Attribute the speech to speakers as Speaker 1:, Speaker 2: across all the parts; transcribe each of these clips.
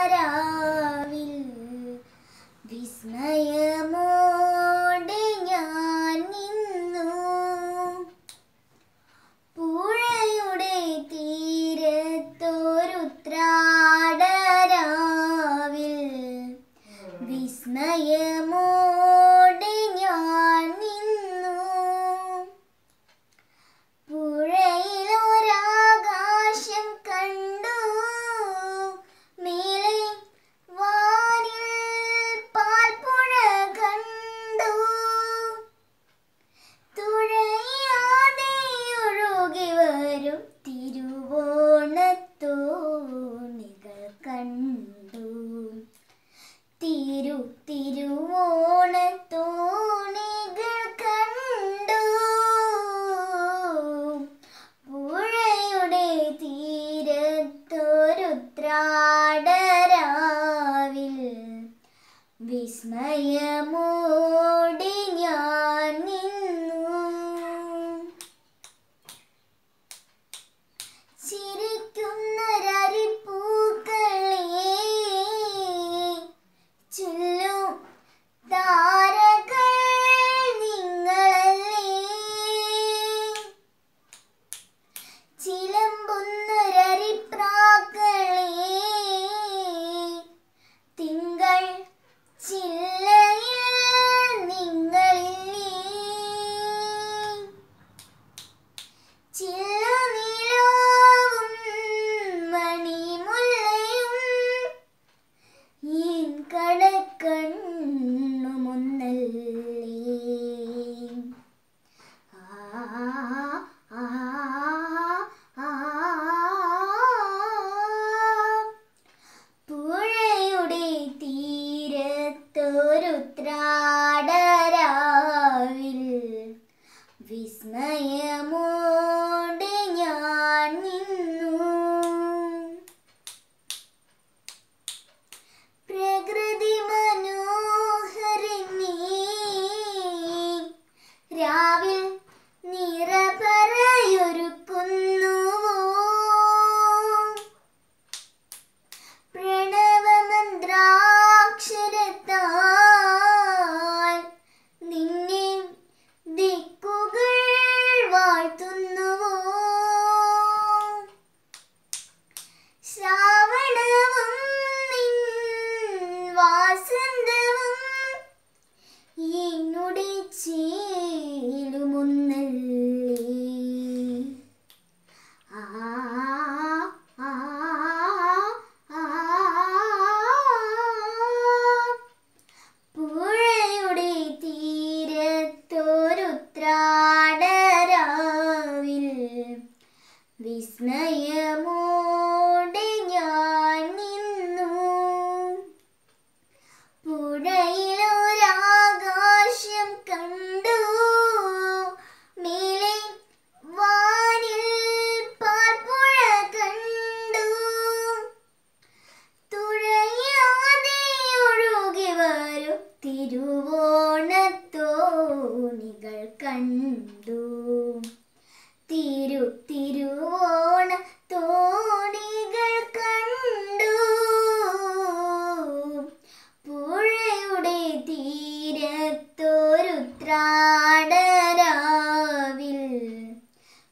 Speaker 1: തീരത്തൊരുത്രാടരാവിൽ വിസ്മയമോടെ ഞാൻ നിന്നു. പുഴയുടെ തീരത്തൊരുത്രാടരാവിൽ വിസ്മയമോ Oh.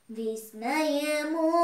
Speaker 1: باسم يموت